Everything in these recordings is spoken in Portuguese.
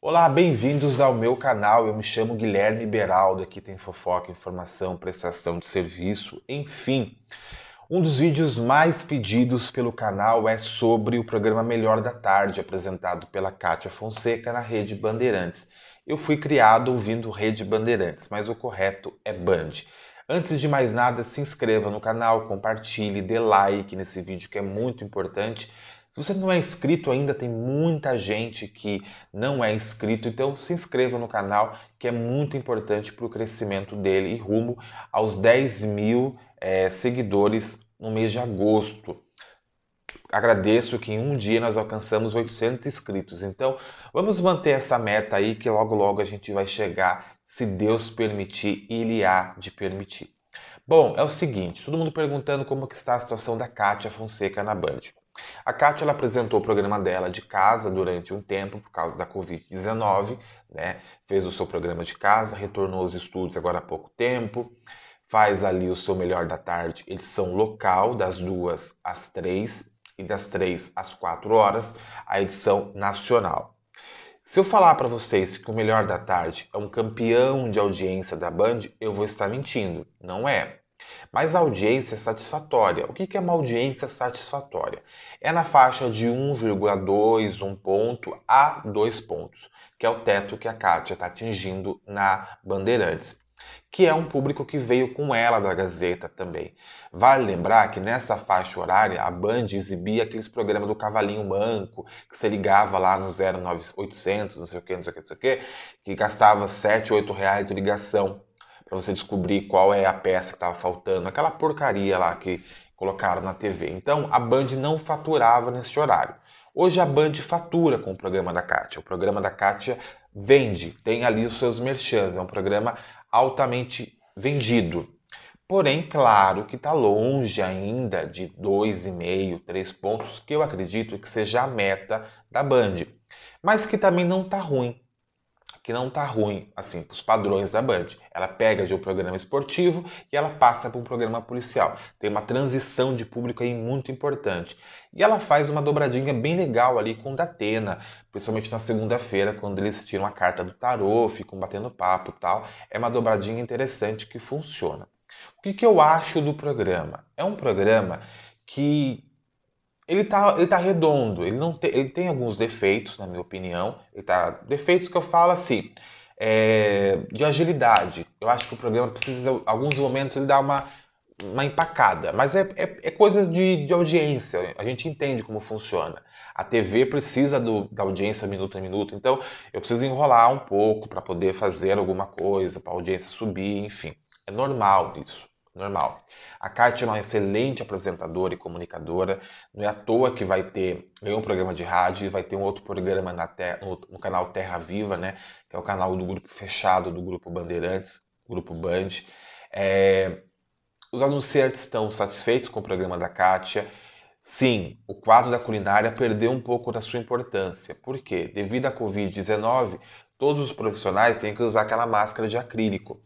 Olá, bem-vindos ao meu canal. Eu me chamo Guilherme Beraldo. Aqui tem fofoca, informação, prestação de serviço, enfim. Um dos vídeos mais pedidos pelo canal é sobre o programa Melhor da Tarde, apresentado pela Kátia Fonseca na Rede Bandeirantes. Eu fui criado ouvindo Rede Bandeirantes, mas o correto é Band. Antes de mais nada, se inscreva no canal, compartilhe, dê like nesse vídeo que é muito importante. Se você não é inscrito ainda, tem muita gente que não é inscrito, então se inscreva no canal, que é muito importante para o crescimento dele e rumo aos 10 mil é, seguidores no mês de agosto. Agradeço que em um dia nós alcançamos 800 inscritos. Então, vamos manter essa meta aí que logo logo a gente vai chegar se Deus permitir, Ele há de permitir. Bom, é o seguinte, todo mundo perguntando como que está a situação da Kátia Fonseca na Band. A Kátia ela apresentou o programa dela de casa durante um tempo por causa da Covid-19, né? Fez o seu programa de casa, retornou aos estúdios agora há pouco tempo, faz ali o seu melhor da tarde, edição local, das duas às três e das três às quatro horas, a edição nacional. Se eu falar para vocês que o Melhor da Tarde é um campeão de audiência da Band, eu vou estar mentindo. Não é. Mas a audiência é satisfatória. O que é uma audiência satisfatória? É na faixa de 1,2, 1 ponto a 2 pontos, que é o teto que a Kátia está atingindo na Bandeirantes que é um público que veio com ela da Gazeta também. Vale lembrar que nessa faixa horária a Band exibia aqueles programas do Cavalinho Manco, que você ligava lá no 09800, não sei o que, não sei o que, não sei o que, que gastava 7, 8 reais de ligação para você descobrir qual é a peça que estava faltando, aquela porcaria lá que colocaram na TV. Então a Band não faturava nesse horário. Hoje a Band fatura com o programa da Kátia. O programa da Kátia vende, tem ali os seus merchans. É um programa altamente vendido. Porém, claro que está longe ainda de 2,5, 3 pontos, que eu acredito que seja a meta da Band. Mas que também não está ruim que não tá ruim, assim, para os padrões da Band. Ela pega de um programa esportivo e ela passa para um programa policial. Tem uma transição de público aí muito importante. E ela faz uma dobradinha bem legal ali com o Datena, principalmente na segunda-feira, quando eles tiram a carta do tarô, ficam batendo papo tal. É uma dobradinha interessante que funciona. O que, que eu acho do programa? É um programa que ele tá, ele tá redondo, ele não tem, ele tem alguns defeitos, na minha opinião. Ele tá, defeitos que eu falo assim, é, de agilidade. Eu acho que o programa precisa, alguns momentos, ele dá uma, uma empacada, mas é, é, é coisas de, de, audiência, a gente entende como funciona. A TV precisa do, da audiência minuto a minuto, então eu preciso enrolar um pouco para poder fazer alguma coisa, para a audiência subir, enfim. É normal isso normal. A Kátia é uma excelente apresentadora e comunicadora, não é à toa que vai ter um programa de rádio e vai ter um outro programa na no, no, canal Terra Viva, né, que é o canal do grupo fechado do grupo Bandeirantes, grupo Band. É, os anunciantes estão satisfeitos com o programa da Kátia. Sim, o quadro da culinária perdeu um pouco da sua importância. Por quê? Devido à Covid-19, todos os profissionais têm que usar aquela máscara de acrílico.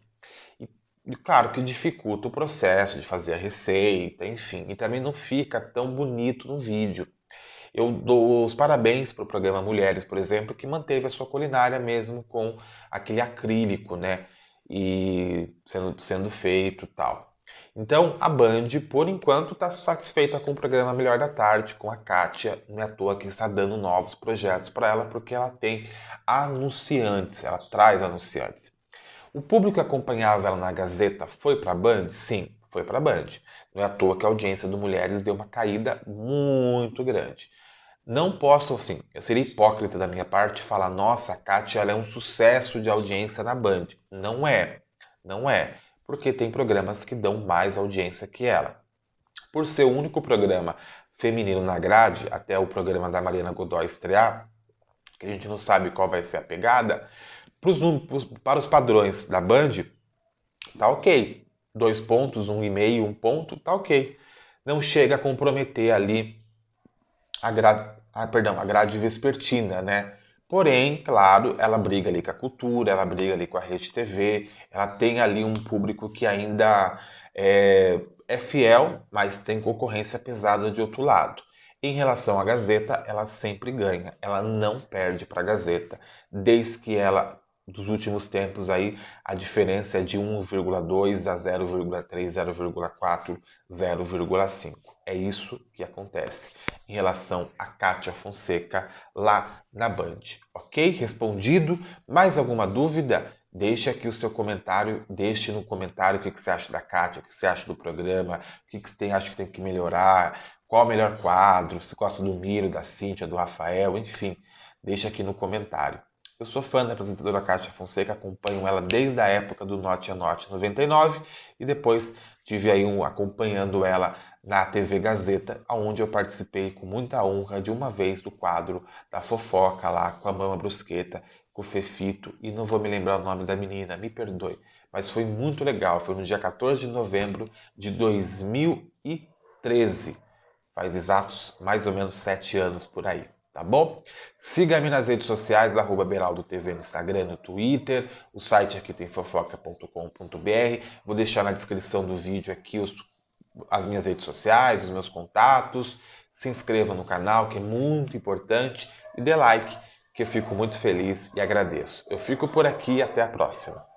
E claro que dificulta o processo de fazer a receita, enfim, e também não fica tão bonito no vídeo. Eu dou os parabéns para o programa Mulheres, por exemplo, que manteve a sua culinária mesmo com aquele acrílico, né? E sendo, sendo feito tal. Então, a Band, por enquanto, está satisfeita com o programa Melhor da Tarde, com a Kátia. Não é à toa que está dando novos projetos para ela, porque ela tem anunciantes, ela traz anunciantes. O público que acompanhava ela na Gazeta foi para a Band? Sim, foi para a Band. Não é à toa que a audiência do Mulheres deu uma caída muito grande. Não posso, assim, eu seria hipócrita da minha parte falar, nossa, a Kátia ela é um sucesso de audiência na Band. Não é, não é, porque tem programas que dão mais audiência que ela. Por ser o único programa feminino na grade, até o programa da Mariana Godoy estrear, que a gente não sabe qual vai ser a pegada, Pros, para os padrões da Band, tá ok. Dois pontos, um e meio, um ponto, tá ok. Não chega a comprometer ali a, gra... ah, perdão, a grade vespertina, né? Porém, claro, ela briga ali com a cultura, ela briga ali com a rede TV, ela tem ali um público que ainda é, é fiel, mas tem concorrência pesada de outro lado. Em relação à Gazeta, ela sempre ganha, ela não perde para a Gazeta, desde que ela dos últimos tempos aí a diferença é de 1,2 a 0,3, 0,4, 0,5. É isso que acontece em relação a Kátia Fonseca lá na Band. Ok? Respondido? Mais alguma dúvida? Deixe aqui o seu comentário, deixe no comentário o que, você acha da Kátia, o que você acha do programa, o que, você tem, acha que tem que melhorar, qual o melhor quadro, se gosta do Miro, da Cíntia, do Rafael, enfim, deixe aqui no comentário. Eu sou fã da apresentadora Kátia Fonseca, acompanho ela desde a época do Norte a Norte 99 e depois tive aí um, acompanhando ela na TV Gazeta, onde eu participei com muita honra de uma vez do quadro da fofoca lá com a Mama Brusqueta, com o Fefito, e não vou me lembrar o nome da menina, me perdoe, mas foi muito legal, foi no dia 14 de novembro de 2013, faz exatos mais ou menos sete anos por aí tá bom? Siga-me nas redes sociais, arroba Beraldo TV no Instagram, no Twitter, o site aqui tem fofoca.com.br, vou deixar na descrição do vídeo aqui os, as minhas redes sociais, os meus contatos, se inscreva no canal que é muito importante e dê like que eu fico muito feliz e agradeço. Eu fico por aqui e até a próxima.